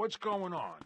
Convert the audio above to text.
What's going on?